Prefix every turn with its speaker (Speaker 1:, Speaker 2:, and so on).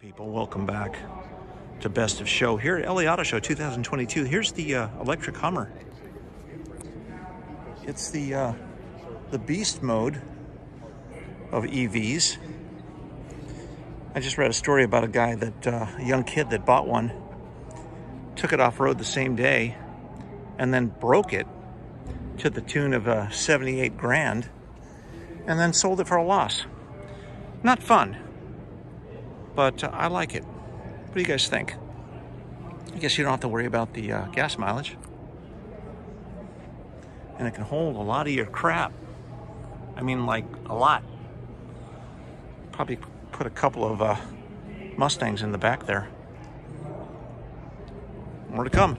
Speaker 1: People, welcome back to Best of Show here at LA Auto Show 2022. Here's the uh, electric Hummer. It's the uh, the beast mode of EVs. I just read a story about a guy that uh, a young kid that bought one, took it off road the same day, and then broke it to the tune of uh, 78 grand, and then sold it for a loss. Not fun, but uh, I like it. What do you guys think? I guess you don't have to worry about the uh, gas mileage. And it can hold a lot of your crap. I mean, like a lot. Probably put a couple of uh, Mustangs in the back there. More to come.